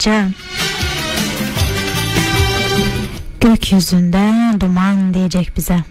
olacağım. Gökyüzünden duman diyecek bize.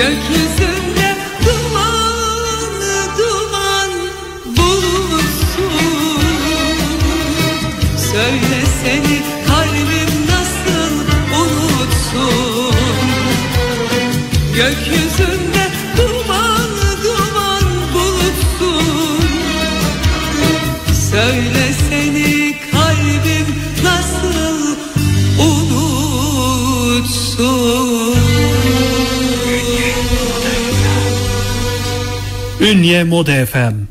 Gökyüzünde duman duman bulutsun. Söyle seni kalbim nasıl unutsun? Gökyüzünde duman duman bulutsun. Söyle seni kalbim nasıl unutsun? Ünye Moda FM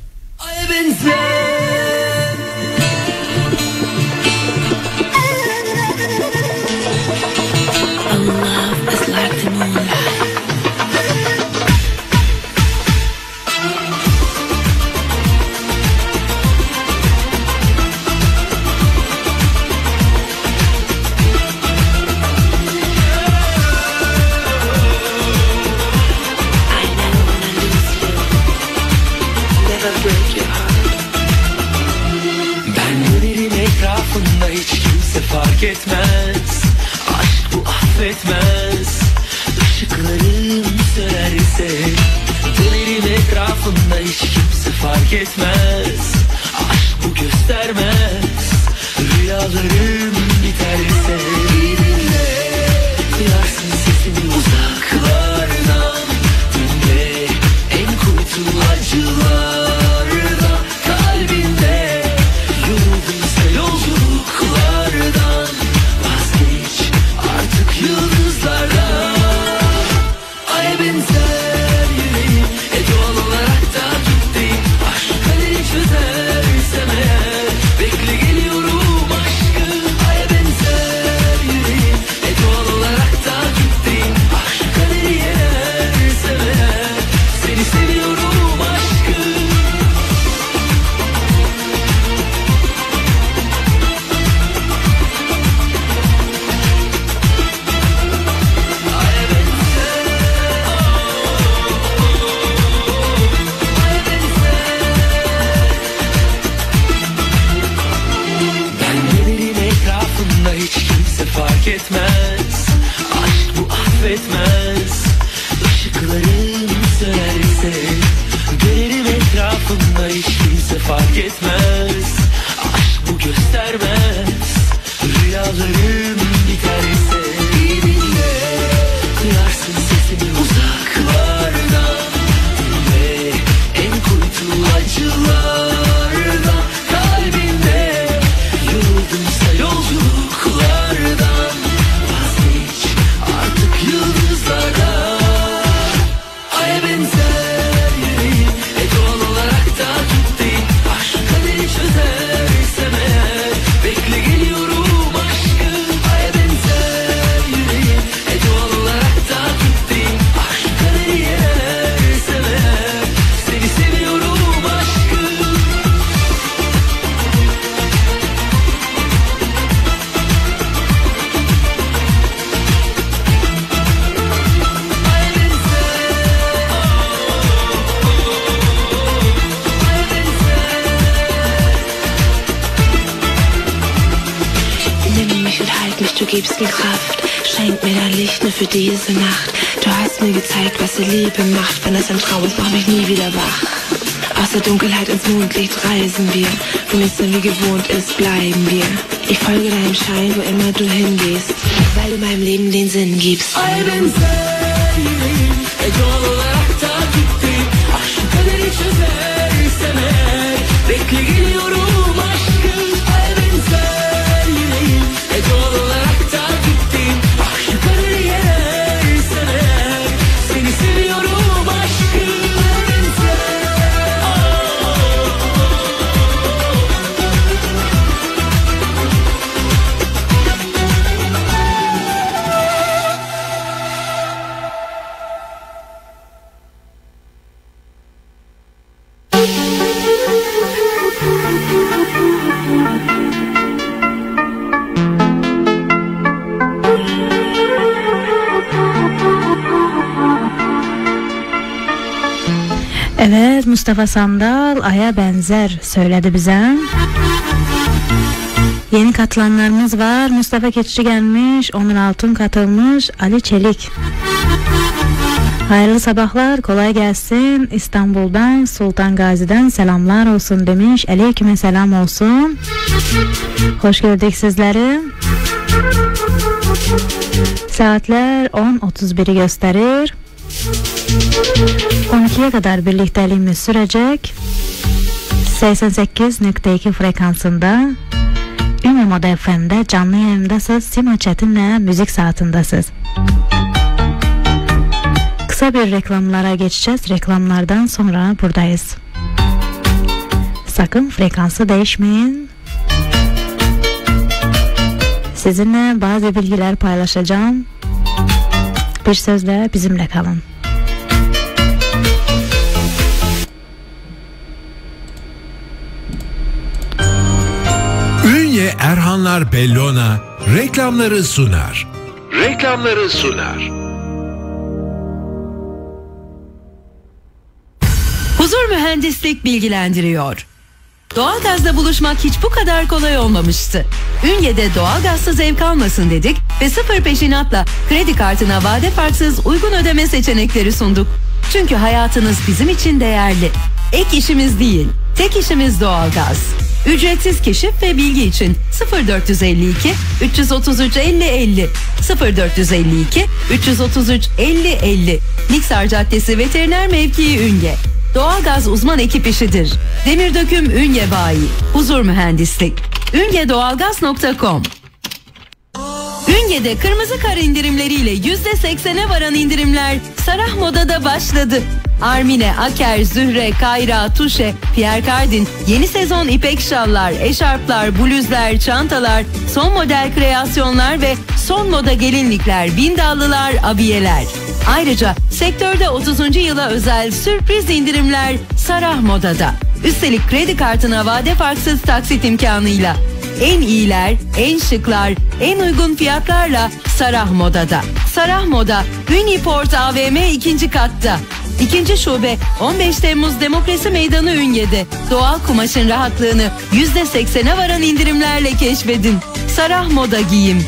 Ay Mustafa Sandal Ay'a benzer söyledi bize. Yeni katılanlarımız var. Mustafa Keçici gelmiş. Onur Altun katılmış. Ali Çelik. Hayırlı sabahlar, kolay gelsin. İstanbul'dan, Sultan Gazi'den selamlar olsun demiş. Aleyküm selam olsun. Hoş gördük sizleri. Saatler 10.31'i gösterir. 12'ye kadar birlikteliğimiz sürecek. 88.2 frekansında Ünlü Moda FM'de canlı yayındasınız. Sima Çetin'le müzik saatindesiniz. Kısa bir reklamlara geçeceğiz. Reklamlardan sonra buradayız. Sakın frekansı değişmeyin. Sizinle bazı bilgiler paylaşacağım. Bir sözle bizimle kalın. Ünye Erhanlar Bellona reklamları sunar. Reklamları sunar. Huzur Mühendislik bilgilendiriyor. Doğalgazla buluşmak hiç bu kadar kolay olmamıştı. Ünye'de doğalgazsız ev kalmasın dedik ve sıfır peşinatla kredi kartına vade farksız uygun ödeme seçenekleri sunduk. Çünkü hayatınız bizim için değerli. Ek işimiz değil, tek işimiz doğalgaz. Ücretsiz keşif ve bilgi için 0452 333 50 50 0452 333 50 50 Niksar Caddesi Veteriner Mevkii Ünye Doğalgaz uzman ekip işidir. Demir döküm Ünye Bayi. Huzur Mühendislik. Ünyedoğalgaz.com Ünye'de kırmızı kar indirimleriyle yüzde seksene varan indirimler Sarah Moda'da başladı. Armine, Aker, Zühre, Kayra, Tuşe, Pierre Cardin, yeni sezon ipek şallar, eşarplar, bluzlar, çantalar, son model kreasyonlar ve son moda gelinlikler, bindallılar, abiyeler. Ayrıca sektörde 30. yıla özel sürpriz indirimler Sarah Moda'da. Üstelik kredi kartına vade farksız taksit imkanıyla. En iyiler, en şıklar, en uygun fiyatlarla Sarah Moda'da. Sarah Moda, Uniport AVM ikinci katta. İkinci şube 15 Temmuz Demokrasi Meydanı Ünye'de. Doğal kumaşın rahatlığını %80'e varan indirimlerle keşfedin. Sarah Moda Giyim.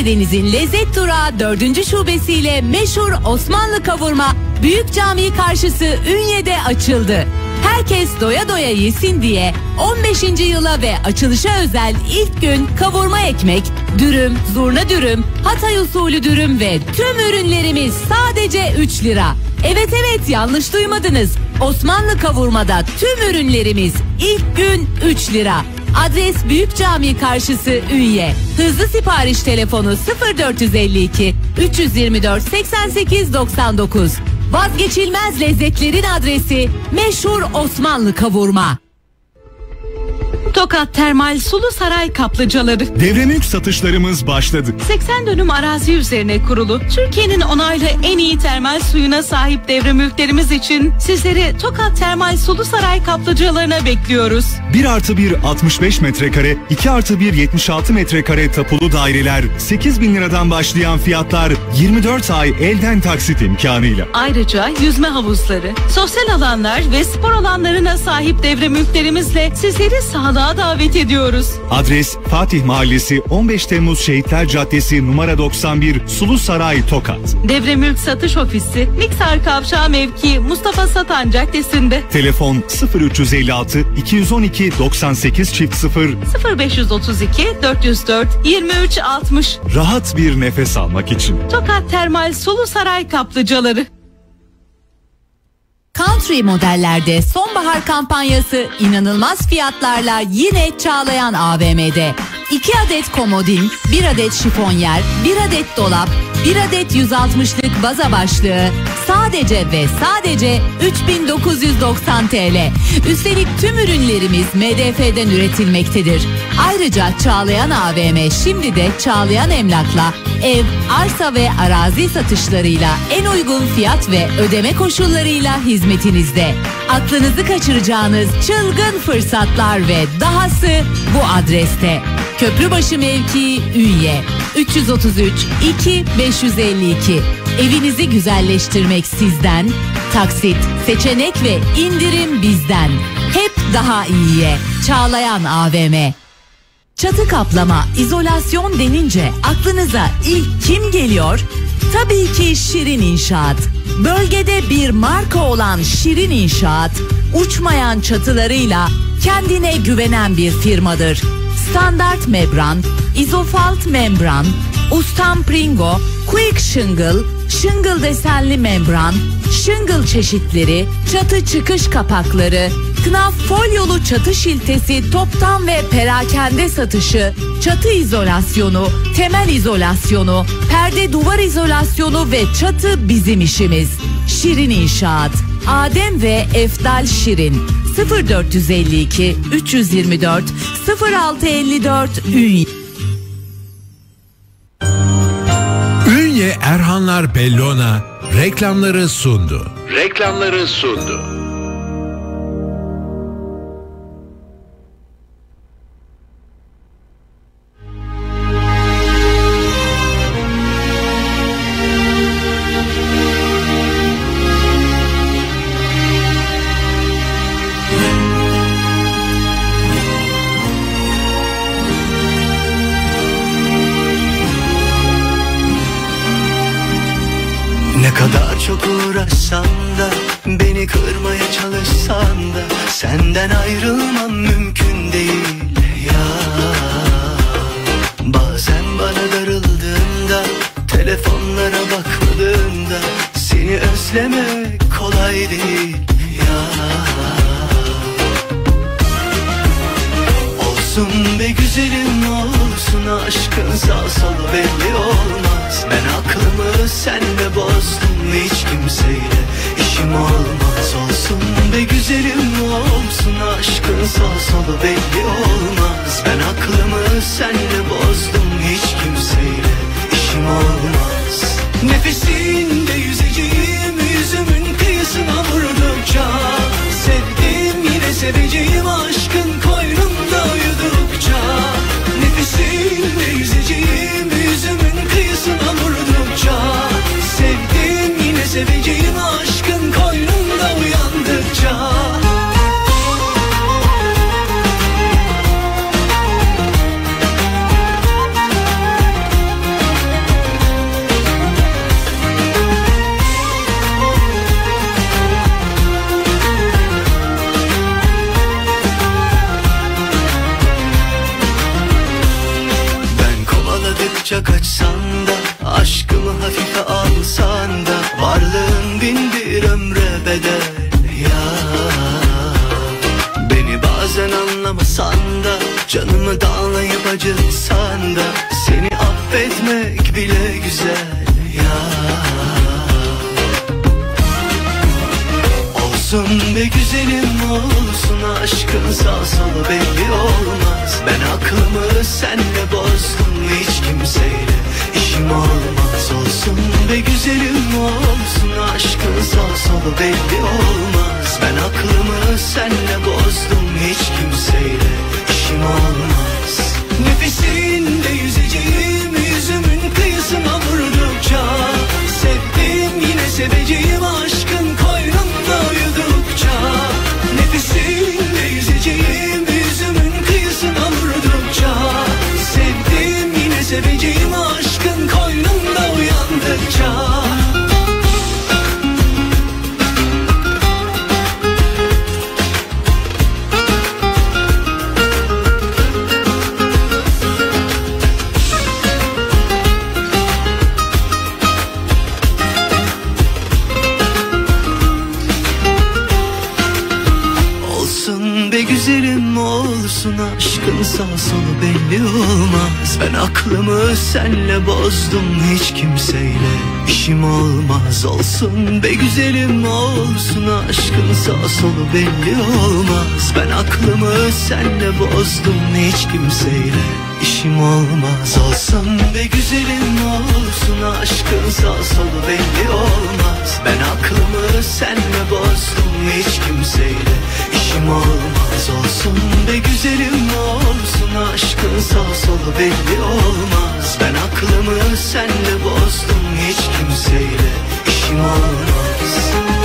Karadeniz'in lezzet durağı 4. şubesiyle meşhur Osmanlı kavurma Büyük Camii karşısı Ünye'de açıldı. Herkes doya doya yesin diye 15. yıla ve açılışa özel ilk gün kavurma ekmek, dürüm, zurna dürüm, Hatay usulü dürüm ve tüm ürünlerimiz sadece 3 lira. Evet evet yanlış duymadınız. Osmanlı kavurmada tüm ürünlerimiz ilk gün 3 lira. Adres Büyük Cami karşısı Ünye. Hızlı sipariş telefonu 0452 324 88 99. Vazgeçilmez lezzetlerin adresi meşhur Osmanlı kavurma. Tokat Termal Sulu Saray Kaplıcaları. Devremülk satışlarımız başladı. 80 dönüm arazi üzerine kurulu, Türkiye'nin onaylı en iyi termal suyuna sahip devremülklerimiz için sizleri Tokat Termal Sulu Saray Kaplıcalarına bekliyoruz. 1 artı 1 65 metrekare, 2 artı 1 76 metrekare tapulu daireler 8 bin liradan başlayan fiyatlar 24 ay elden taksit imkanıyla. Ayrıca yüzme havuzları, sosyal alanlar ve spor alanlarına sahip devremülklerimizle sizleri sağlığa davet ediyoruz. Adres Fatih Mahallesi 15 Temmuz Şehitler Caddesi numara 91 Sulu Saray Tokat. Devremülk Satış Ofisi, Niksar Kavşağı mevki Mustafa Satan Caddesi'nde Telefon 0356 212 98 çift 0 0532 404 23 60 rahat bir nefes almak için. Tokat Termal Sulu Saray Kaplıcaları. Country modellerde sonbahar kampanyası inanılmaz fiyatlarla yine Çağlayan AVM'de. 2 adet komodin, 1 adet şifonyer, 1 adet dolap, 1 adet 160'lık baza başlığı sadece ve sadece 3990 TL. Üstelik tüm ürünlerimiz MDF'den üretilmektedir. Ayrıca Çağlayan AVM şimdi de Çağlayan Emlak'la ev, arsa ve arazi satışlarıyla en uygun fiyat ve ödeme koşullarıyla hizmetinizde. Aklınızı kaçıracağınız çılgın fırsatlar ve dahası bu adreste. Köprübaşı mevkii Ünye 333 2 552 Evinizi güzelleştirmek sizden, taksit, seçenek ve indirim bizden. Hep daha iyiye. Çağlayan AVM. Çatı kaplama, izolasyon denince aklınıza ilk kim geliyor? Tabii ki Şirin İnşaat. Bölgede bir marka olan Şirin İnşaat, uçmayan çatılarıyla kendine güvenen bir firmadır. Standart membran, izofalt membran, ustam pringo, quick shingle, shingle desenli membran, shingle çeşitleri, çatı çıkış kapakları, knaf folyolu çatı şiltesi toptan ve perakende satışı, çatı izolasyonu, temel izolasyonu, perde duvar izolasyonu ve çatı bizim işimiz. Şirin İnşaat, Adem ve Efdal Şirin 0452 324 0654 Ünye. Ünye Erhanlar Bellona reklamları sundu. Reklamları sundu. Aklımı senle bozdum hiç kimseyle. İşim olmaz. Nefesinde yüzeceğim yüzümün kıyısına vurdukça Sevdim yine seveceğim aşkın koynunda uyudukça. Nefesinde yüzeceğim yüzümün kıyısına vurdukça Sevdim yine seveceğim aşkın Canımı dağlayıp acıtsan da Seni affetmek bile güzel ya. Olsun be güzelim olsun aşkın sağ solu belli olmaz. Ben aklımı senle bozdum hiç kimseyle işim olmaz. Olsun be güzelim olsun aşkın sağ solu belli olmaz. Ben aklımı senle bozdum hiç kimseyle işim olmaz. Nefesinde yüzeceğim yüzümün kıyısına vurdukça Sevdim yine seveceğim aşkın koynunda uyudukça. Nefesinde yüzeceğim yüzümün kıyısına vurdukça Sevdim yine seveceğim aşkın koynunda uyandıkça sağ solu belli olmaz. Ben aklımı senle bozdum hiç kimseyle. İşim olmaz Olsun be güzelim olsun aşkın sağ solu belli olmaz. Ben aklımı senle bozdum hiç kimseyle. İşim olmaz Olsun be güzelim olsun aşkın sağ solu belli olmaz. Ben aklımı senle bozdum hiç kimseyle işim olmaz Olsun be güzelim olsun aşkın sağ solu belli olmaz. Ben aklımı senle bozdum hiç kimseyle işim olmaz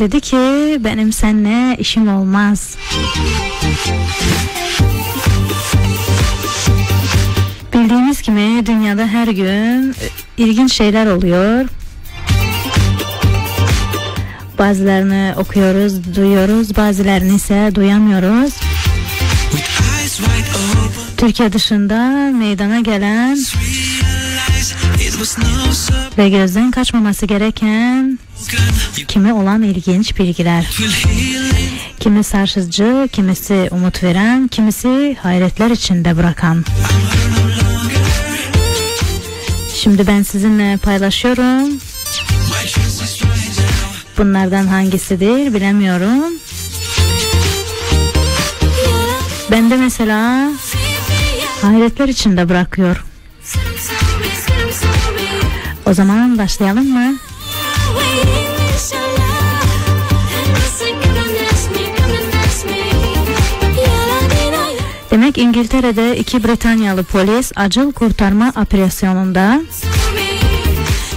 dedi ki benim seninle işim olmaz. Bildiğiniz gibi dünyada her gün e, ilginç şeyler oluyor. Bazılarını okuyoruz, duyuyoruz, bazılarını ise duyamıyoruz. Türkiye dışında meydana gelen ve gözden kaçmaması gereken kimi olan ilginç bilgiler. Kimi sarsıcı, kimisi umut veren, kimisi hayretler içinde bırakan. Şimdi ben sizinle paylaşıyorum. Bunlardan hangisidir bilemiyorum. Ben de mesela hayretler içinde bırakıyor. O zaman başlayalım mı? Demek İngiltere'de iki Britanyalı polis acil kurtarma operasyonunda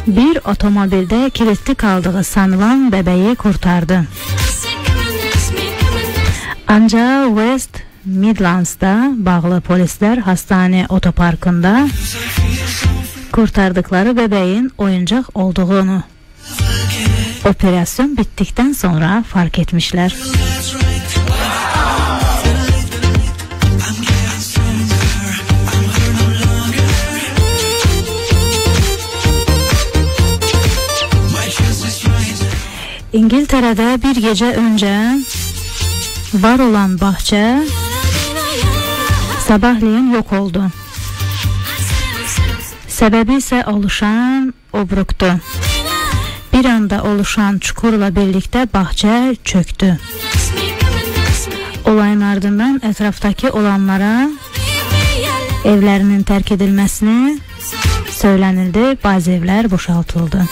bir otomobilde kilitli kaldığı sanılan bebeği kurtardı. Ancak West Midlands'da bağlı polisler hastane otoparkında kurtardıkları bebeğin oyuncak olduğunu operasyon bittikten sonra fark etmişler. İngiltere'de bir gece önce var olan bahçe sabahleyin yok oldu. Sebebi ise oluşan obruktu. bir anda oluşan çukurla birlikdə bağça çöktü. Olayın ardından ətrafdakı olanlara evlərinin tərk edilməsini söylənildi, bazı evlər boşaltıldı.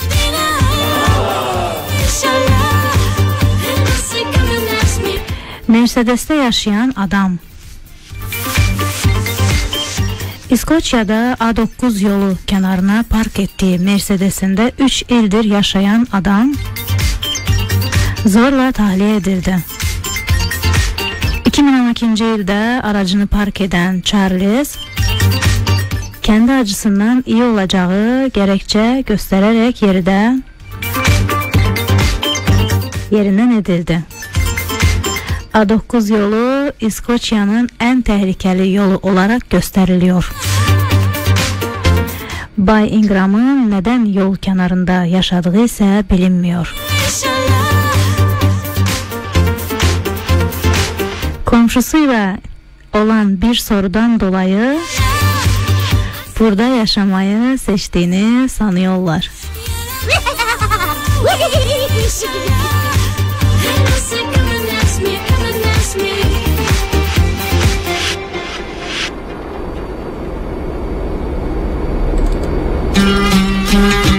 Mercedesdə yaşayan adam İskoçya'da A9 yolu kenarına park ettiği Mercedes'inde 3 ildir yaşayan adam zorla tahliye edildi. 2012 yılda aracını park eden Charles kendi acısından iyi olacağı gerekçe göstererek yeride yerinden edildi. A9 yolu İskoçya'nın en tehlikeli yolu olarak gösteriliyor. Bay Ingram'ın neden yol kenarında yaşadığı ise bilinmiyor. Komşusuyla olan bir sorudan dolayı burada yaşamayı seçtiğini sanıyorlar. Gün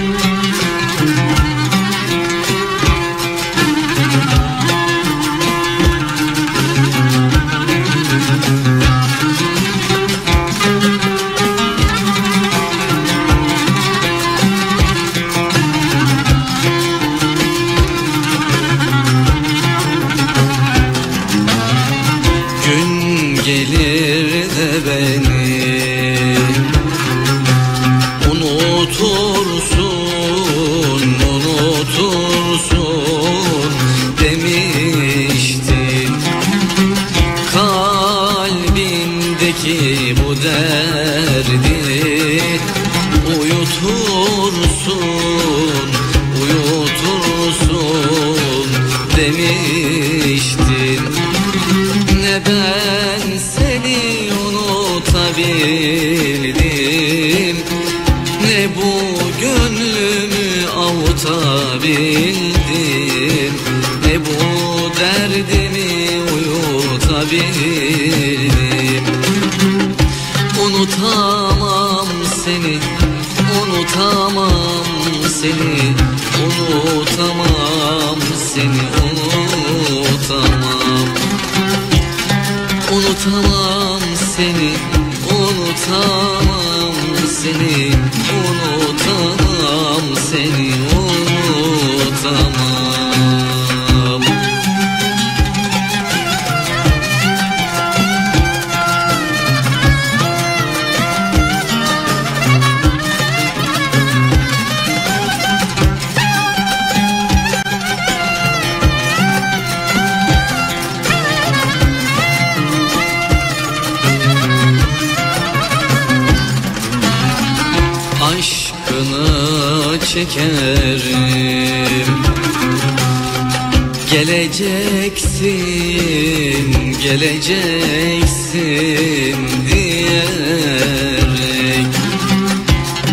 uyutursun, uyutursun demiştin ne ben seni unutabildim Ne bu gönlümü avutabildim Ne bu derdimi uyutabildim. Unutamam seni, unutamam seni Unutamam seni, unutamam Unutamam seni, unutamam seni, unutamam seni, unutamam. Geleceksin, geleceksin diyerek.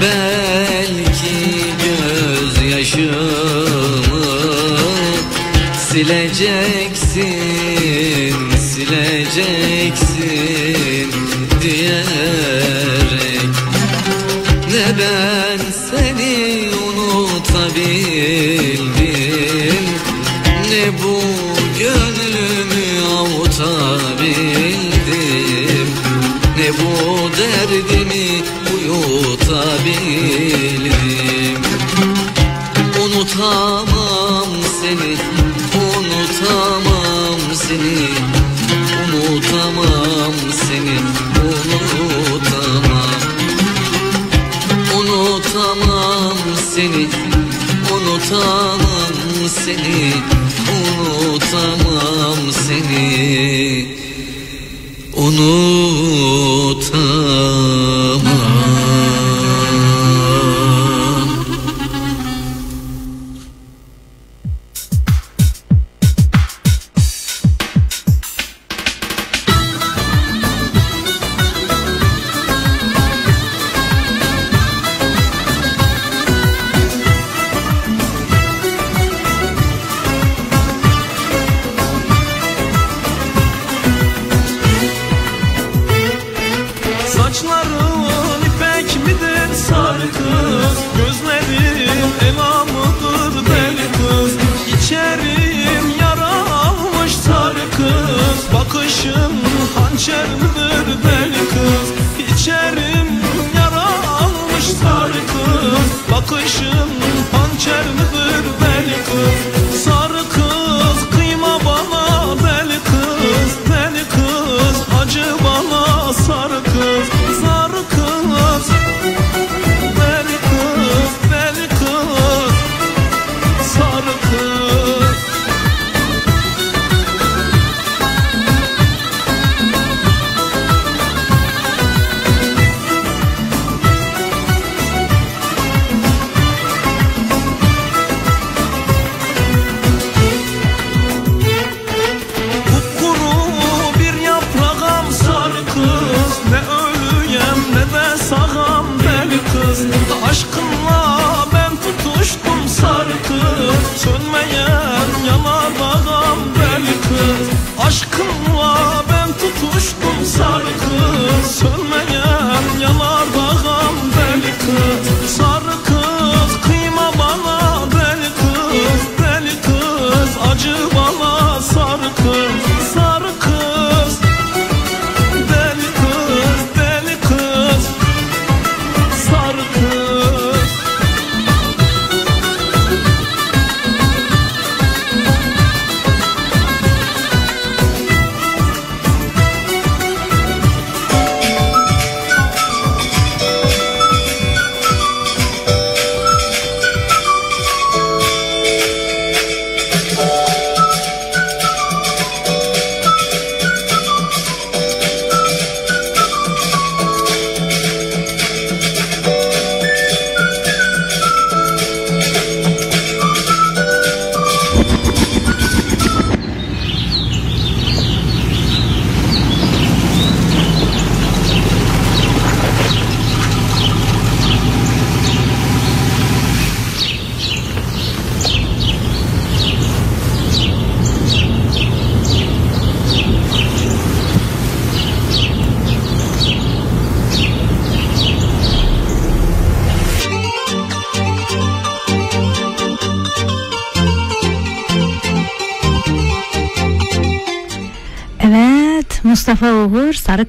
Belki gözyaşımı sileceksin, uyutabildim Unutamam seni, unutamam seni. Unutamam seni, unutamam. Unutamam seni, unutamam seni, unutamam seni, unutamam. Sağam deli kız. Aşkınla ben tutuştum sarı kız. Sönmeyen yanardağım deli kız. Aşkınla ben tutuştum sarı kız. Sönmeyen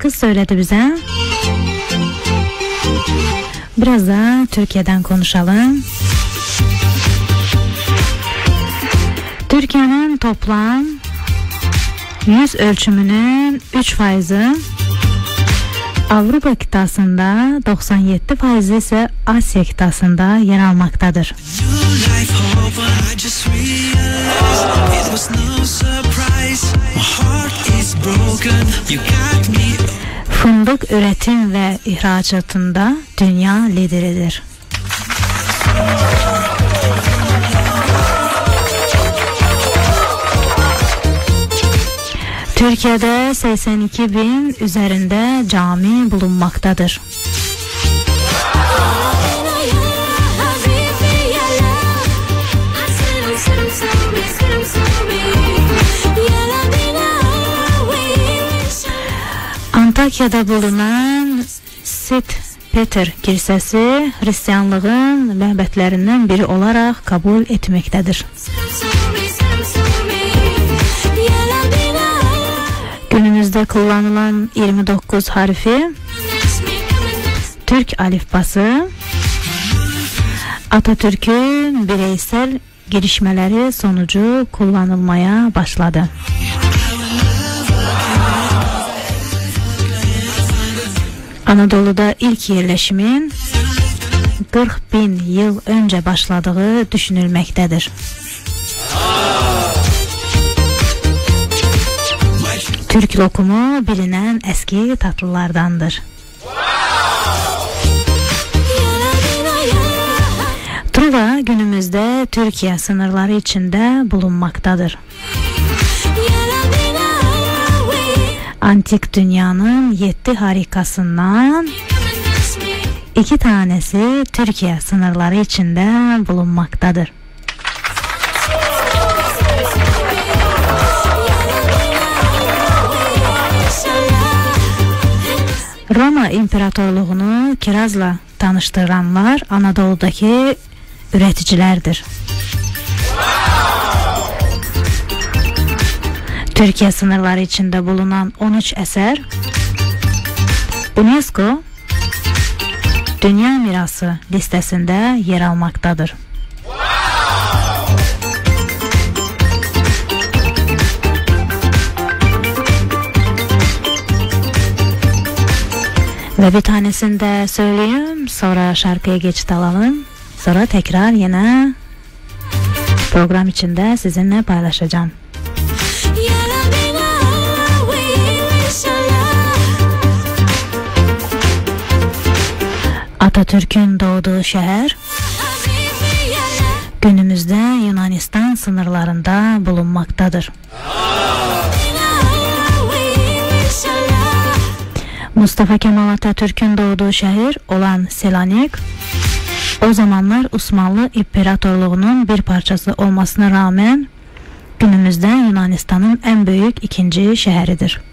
Kız söyledi bize. Biraz da Türkiye'den konuşalım. Türkiye'nin toplam yüz ölçümünün 3 faizi Avrupa kıtasında 97 faizi ise Asya kıtasında yer almaktadır. Fındık üretim ve ihracatında dünya lideridir. Türkiye'de 82 bin üzerinde cami bulunmaktadır. Antakya'da bulunan St. Peter Kilisesi Hristiyanlığın məbədlərindən biri olaraq kabul etməkdədir. Günümüzdə kullanılan 29 harfi Türk alifbası Atatürk'ün bireysel girişmeleri sonucu kullanılmaya başladı. Anadolu'da ilk yerleşimin 40 bin yıl önce başladığı düşünülmektedir. Türk lokumu bilinen eski tatlılardandır. Truva günümüzde Türkiye sınırları içinde bulunmaktadır. Antik dünyanın yedi harikasından iki tanesi Türkiye sınırları içinde bulunmaktadır. Roma İmparatorluğunu kirazla tanıştıranlar Anadolu'daki üreticilerdir. Türkiye sınırları içinde bulunan 13 eser UNESCO Dünya Mirası listesinde yer almaktadır. Ve bir tanesini de söyleyeyim. Sonra şarkıya geçit alalım. Sonra tekrar yine program içinde sizinle paylaşacağım. Atatürk'ün doğduğu şehir günümüzde Yunanistan sınırlarında bulunmaktadır. Mustafa Kemal Atatürk'ün doğduğu şehir olan Selanik o zamanlar Osmanlı İmparatorluğu'nun bir parçası olmasına rağmen günümüzde Yunanistan'ın en büyük ikinci şehridir.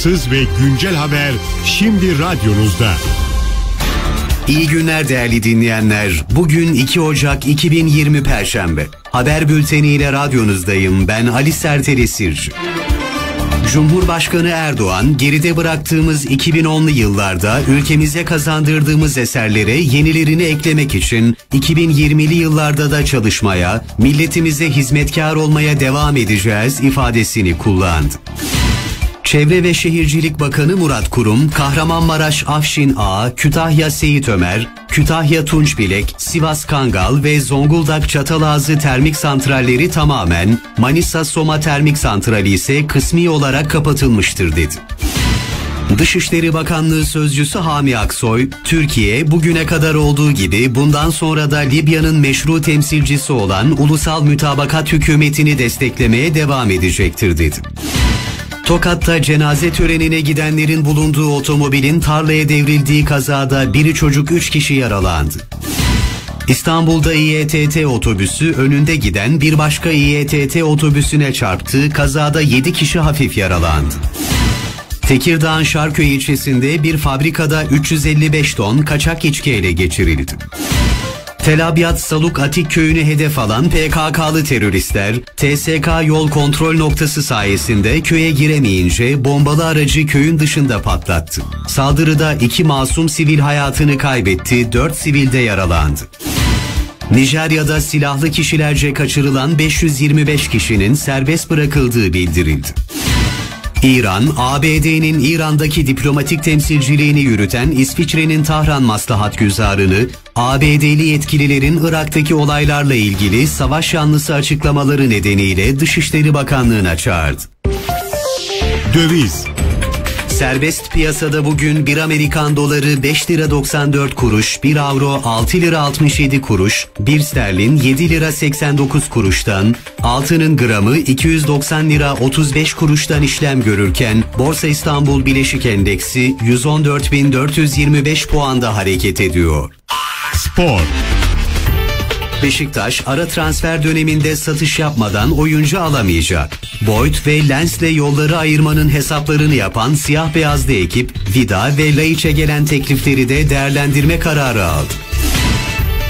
Tarafsız ve güncel haber şimdi radyonuzda. İyi günler değerli dinleyenler. Bugün 2 Ocak 2020 Perşembe. Haber bülteniyle radyonuzdayım. Ben Ali Serteri Sirci. Cumhurbaşkanı Erdoğan geride bıraktığımız 2010'lu yıllarda ülkemize kazandırdığımız eserlere yenilerini eklemek için 2020'li yıllarda da çalışmaya, milletimize hizmetkar olmaya devam edeceğiz ifadesini kullandı. Çevre ve Şehircilik Bakanı Murat Kurum, Kahramanmaraş Afşin Ağa, Kütahya Seyit Ömer, Kütahya Tunçbilek, Sivas Kangal ve Zonguldak Çatalazı termik santralleri tamamen, Manisa Soma Termik Santrali ise kısmi olarak kapatılmıştır dedi. Dışişleri Bakanlığı Sözcüsü Hami Aksoy, Türkiye bugüne kadar olduğu gibi bundan sonra da Libya'nın meşru temsilcisi olan Ulusal Mütabakat Hükümeti'ni desteklemeye devam edecektir dedi. Tokat'ta cenaze törenine gidenlerin bulunduğu otomobilin tarlaya devrildiği kazada biri çocuk 3 kişi yaralandı. İstanbul'da İETT otobüsü önünde giden bir başka İETT otobüsüne çarptı. Kazada 7 kişi hafif yaralandı. Tekirdağ'ın Şarköy ilçesinde bir fabrikada 355 ton kaçak içki ele geçirildi. Tel Abyad Saluk Atik köyünü hedef alan PKK'lı teröristler TSK yol kontrol noktası sayesinde köye giremeyince bombalı aracı köyün dışında patlattı. Saldırıda iki masum sivil hayatını kaybetti, dört sivil de yaralandı. Nijerya'da silahlı kişilerce kaçırılan 525 kişinin serbest bırakıldığı bildirildi. İran, ABD'nin İran'daki diplomatik temsilciliğini yürüten İsviçre'nin Tahran Maslahat Güzarını, ABD'li yetkililerin Irak'taki olaylarla ilgili savaş yanlısı açıklamaları nedeniyle Dışişleri Bakanlığı'na çağırdı. Döviz Serbest piyasada bugün 1 Amerikan doları 5 lira 94 kuruş, 1 avro 6 lira 67 kuruş, 1 sterlin 7 lira 89 kuruştan, altının gramı 290 lira 35 kuruştan işlem görürken Borsa İstanbul Bileşik Endeksi 114.425 puanda hareket ediyor. Spor Beşiktaş ara transfer döneminde satış yapmadan oyuncu alamayacak. Boyd ve Lens'le yolları ayırmanın hesaplarını yapan siyah beyazlı ekip Vida ve Laiç'e gelen teklifleri de değerlendirme kararı aldı.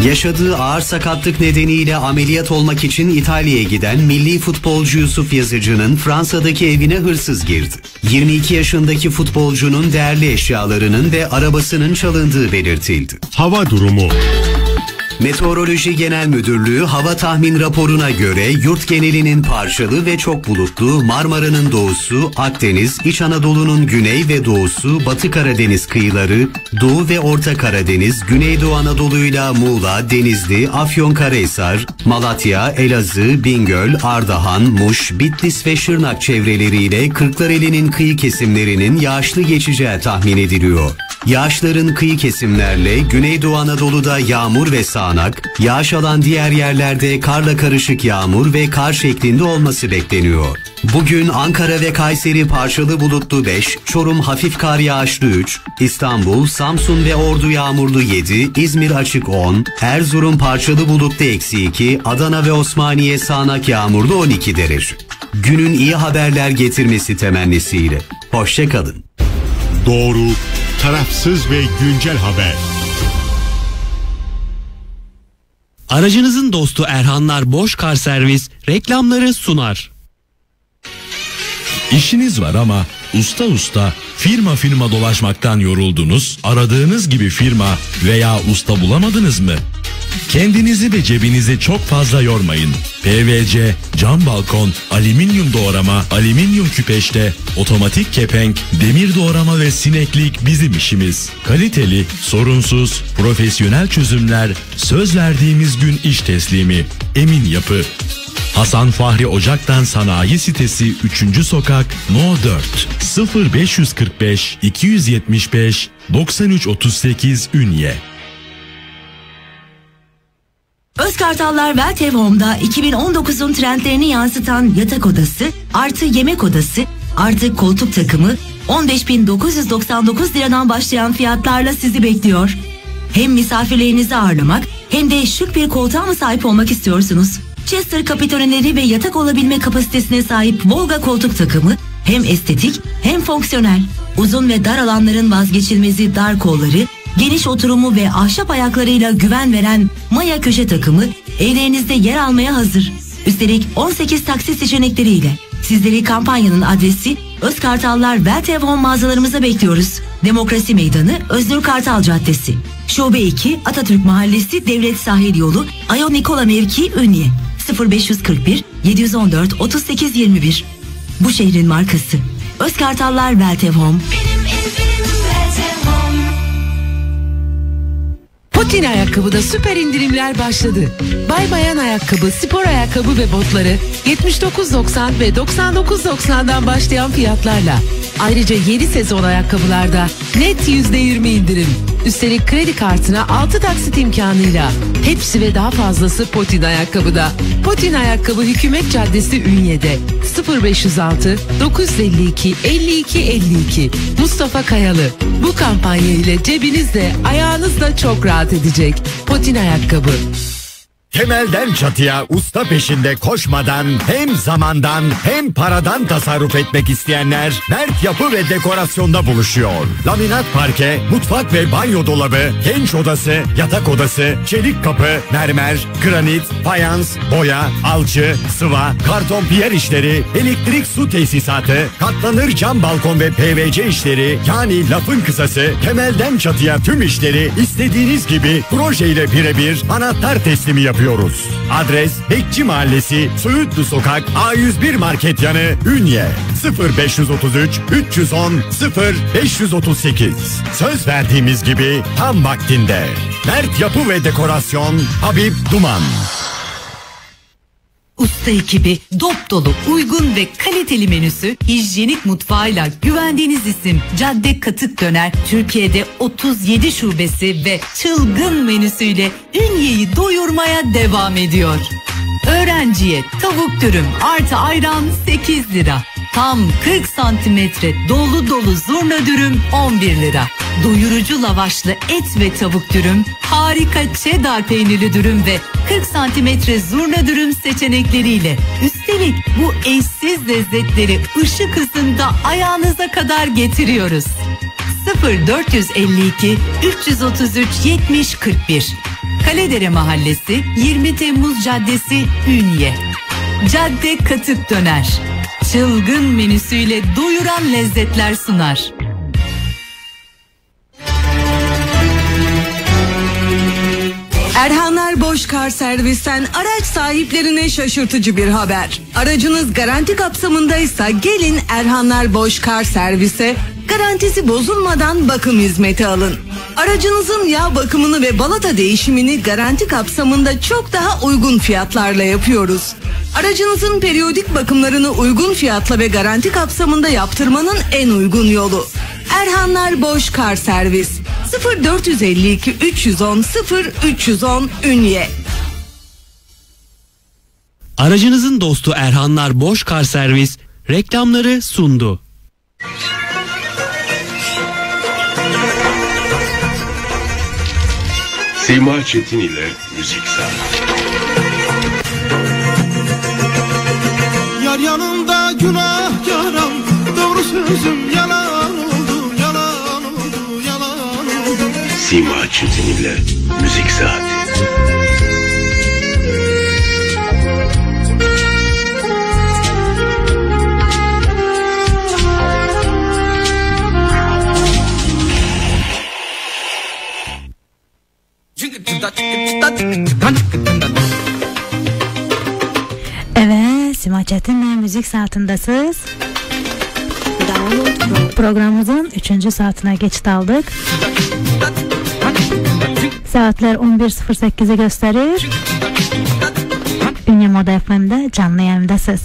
Yaşadığı ağır sakatlık nedeniyle ameliyat olmak için İtalya'ya giden milli futbolcu Yusuf Yazıcı'nın Fransa'daki evine hırsız girdi. 22 yaşındaki futbolcunun değerli eşyalarının ve arabasının çalındığı belirtildi. Hava durumu Meteoroloji Genel Müdürlüğü hava tahmin raporuna göre yurt genelinin parçalı ve çok bulutlu Marmara'nın doğusu, Akdeniz, İç Anadolu'nun güney ve doğusu, Batı Karadeniz kıyıları, Doğu ve Orta Karadeniz, Güneydoğu Anadolu'yla Muğla, Denizli, Afyonkarahisar, Malatya, Elazığ, Bingöl, Ardahan, Muş, Bitlis ve Şırnak çevreleriyle Kırklareli'nin kıyı kesimlerinin yağışlı geçeceği tahmin ediliyor. Yağışların kıyı kesimlerle Güneydoğu Anadolu'da yağmur ve sağanak, yağış alan diğer yerlerde karla karışık yağmur ve kar şeklinde olması bekleniyor. Bugün Ankara ve Kayseri parçalı bulutlu 5, Çorum hafif kar yağışlı 3, İstanbul, Samsun ve Ordu yağmurlu 7, İzmir açık 10, Erzurum parçalı bulutlu eksi 2, Adana ve Osmaniye sağanak yağmurlu 12 derece. Günün iyi haberler getirmesi temennisiyle. Hoşçakalın. Doğru, tarafsız ve güncel haber. Aracınızın dostu Erhanlar Boş Kar Servis reklamları sunar. İşiniz var ama usta usta firma firma dolaşmaktan yoruldunuz, aradığınız gibi firma veya usta bulamadınız mı? Kendinizi ve cebinizi çok fazla yormayın. PVC, cam balkon, alüminyum doğrama, alüminyum küpeşte, otomatik kepenk, demir doğrama ve sineklik bizim işimiz. Kaliteli, sorunsuz, profesyonel çözümler, söz verdiğimiz gün iş teslimi, emin yapı. Hasan Fahri Ocak'tan Sanayi Sitesi 3. Sokak No 4 0545 275 9338 Ünye Özkartallar Veltev Home'da 2019'un trendlerini yansıtan yatak odası, artı yemek odası, artı koltuk takımı 15.999 liradan başlayan fiyatlarla sizi bekliyor. Hem misafirlerinizi ağırlamak hem de şık bir koltuğa mı sahip olmak istiyorsunuz? Chester kapitoneleri ve yatak olabilme kapasitesine sahip Volga koltuk takımı hem estetik hem fonksiyonel. Uzun ve dar alanların vazgeçilmezi dar kolları, geniş oturumu ve ahşap ayaklarıyla güven veren Maya köşe takımı evlerinizde yer almaya hazır. Üstelik 18 taksit seçenekleriyle. Sizleri kampanyanın adresi Özkartallar Veltev Home mağazalarımıza bekliyoruz. Demokrasi Meydanı Öznur Kartal Caddesi. Şube 2 Atatürk Mahallesi Devlet Sahil Yolu Ayo Nikola Mevki Ünye 0541 714 38 21. Bu şehrin markası. Özkartallar Veltev Home. Putin ayakkabıda süper indirimler başladı. Bay Bayan ayakkabı, spor ayakkabı ve botları 79.90 ve 99.90'dan başlayan fiyatlarla Ayrıca yeni sezon ayakkabılarda net %20 indirim. Üstelik kredi kartına 6 taksit imkanıyla. Hepsi ve daha fazlası Potin ayakkabıda. Potin ayakkabı Hükümet Caddesi Ünye'de. 0506 952 52 52 Mustafa Kayalı. Bu kampanya ile cebiniz de ayağınız da çok rahat edecek. Potin ayakkabı. Temelden çatıya usta peşinde koşmadan hem zamandan hem paradan tasarruf etmek isteyenler Mert Yapı ve Dekorasyon'da buluşuyor. Laminat parke, mutfak ve banyo dolabı, genç odası, yatak odası, çelik kapı, mermer, granit, fayans, boya, alçı, sıva, karton piyer işleri, elektrik su tesisatı, katlanır cam balkon ve PVC işleri yani lafın kısası temelden çatıya tüm işleri istediğiniz gibi projeyle birebir anahtar teslimi yapıyoruz. Adres Bekçi Mahallesi, Söğütlü Sokak, A101 Market yanı, Ünye. 0533 310 0538. Söz verdiğimiz gibi tam vaktinde. Mert Yapı ve Dekorasyon, Habib Duman. Usta ekibi dop dolu, uygun ve kaliteli menüsü, hijyenik mutfağıyla güvendiğiniz isim Cadde Katık Döner, Türkiye'de 37 şubesi ve çılgın menüsüyle Ünye'yi doyurmaya devam ediyor. Öğrenciye tavuk dürüm artı ayran 8 lira. Tam 40 santimetre dolu dolu zurna dürüm 11 lira. Doyurucu lavaşlı et ve tavuk dürüm, harika cheddar peynirli dürüm ve 40 santimetre zurna dürüm seçenekleriyle. Üstelik bu eşsiz lezzetleri ışık hızında ayağınıza kadar getiriyoruz. 0452 333 70 41 Kaledere Mahallesi 20 Temmuz Caddesi Ünye Cadde Katık Döner Çılgın menüsüyle doyuran lezzetler sunar. Erhanlar Boş Kar Servis'ten araç sahiplerine şaşırtıcı bir haber. Aracınız garanti kapsamındaysa gelin Erhanlar Boş Kar Servis'e garantisi bozulmadan bakım hizmeti alın. Aracınızın yağ bakımını ve balata değişimini garanti kapsamında çok daha uygun fiyatlarla yapıyoruz. Aracınızın periyodik bakımlarını uygun fiyatla ve garanti kapsamında yaptırmanın en uygun yolu. Erhanlar Boş Kar Servis 0452 310 0 310 Ünye. Aracınızın dostu Erhanlar Boş Kar Servis reklamları sundu. Sima Çetin ile Müzik Saat. Yar yanımda günah yaram Doğru sözüm yalan oldu Yalan oldu yalan oldu Sima Çetin ile Müzik Saati. Evet, Sima Çetin'le müzik saatindesiz. Programımızın 3. saatine geçit aldık. Saatler 11.08'i gösterir. Ünye Moda FM'de canlı yayındasınız.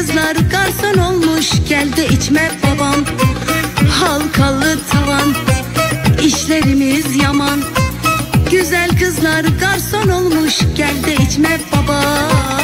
kızlar garson olmuş gel de içme babam. Halkalı tavan işlerimiz yaman. Güzel kızlar garson olmuş gel de içme babam.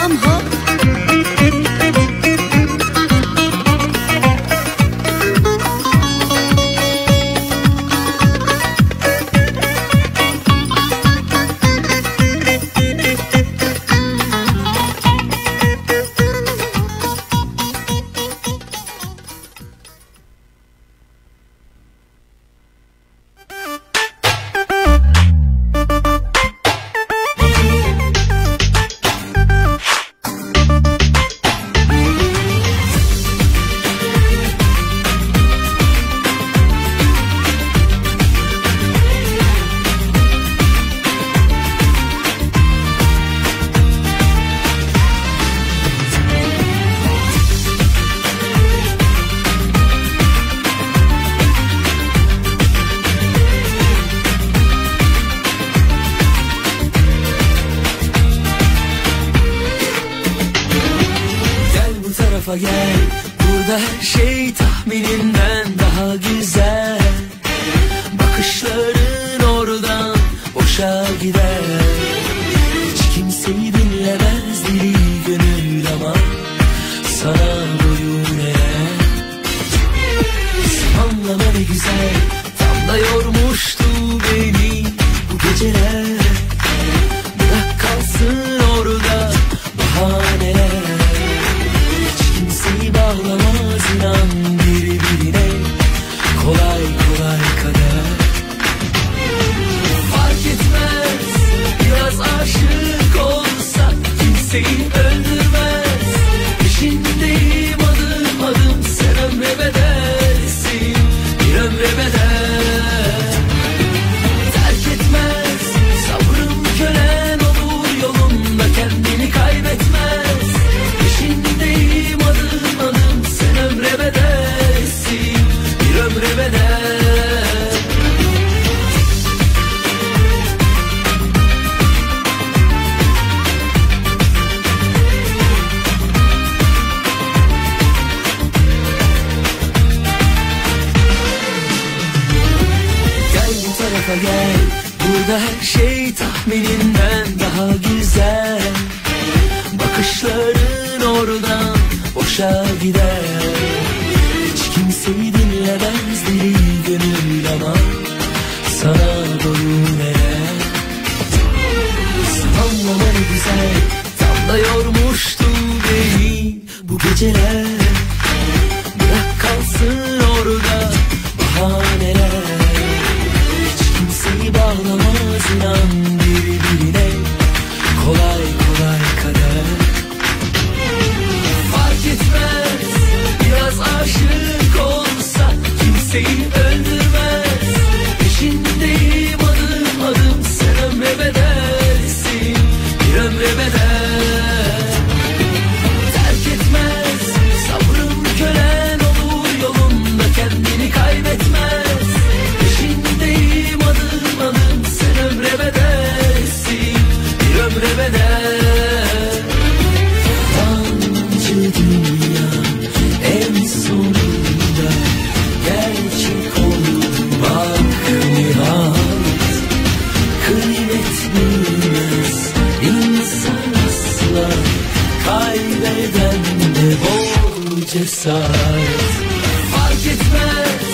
benden de bol cesaret. Fark etmez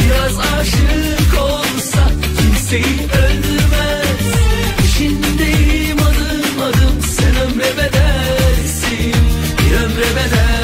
biraz aşık olsak kimseyi öldürmez İşindeyim adım adım sen ömre bedelsin bir ömre bedel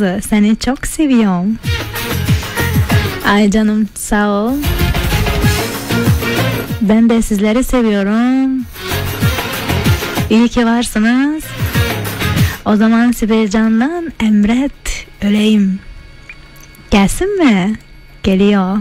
Kızı seni çok seviyorum. Ay canım sağ ol. Ben de sizleri seviyorum. İyi ki varsınız. O zaman Sibel Can'dan emret öleyim. Gelsin mi? Geliyor.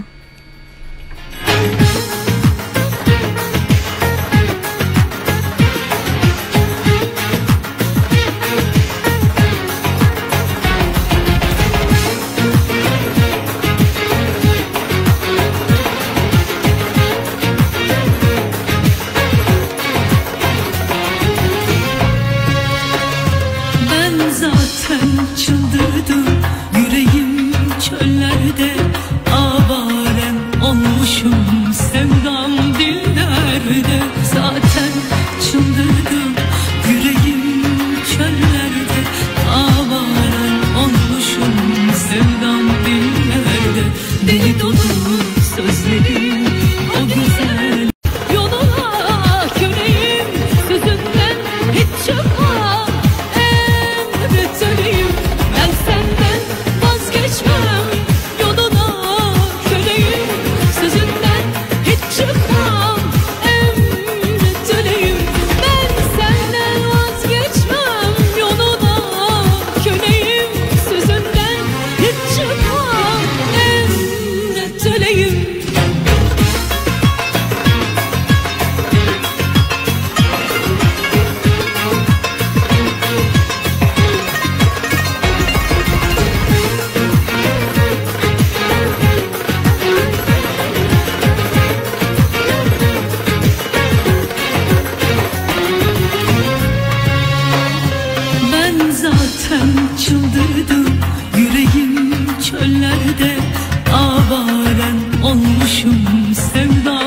başım sevda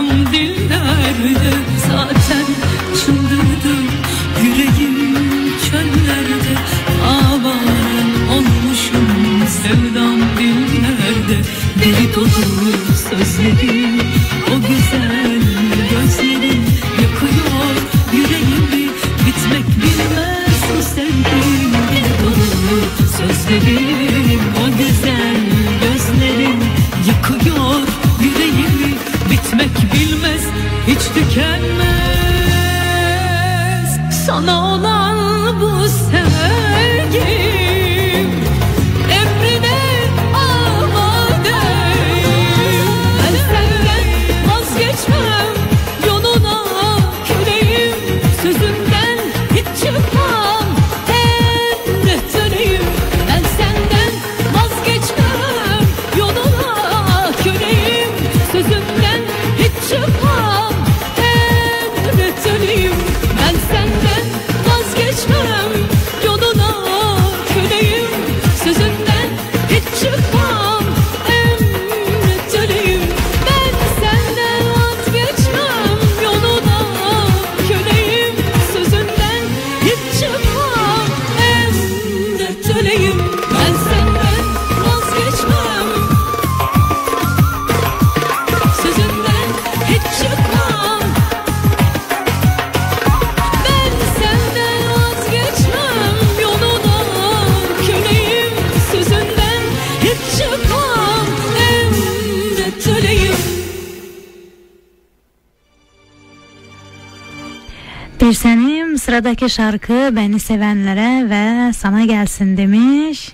Sıradaki şarkı beni sevenlere ve sana gelsin demiş.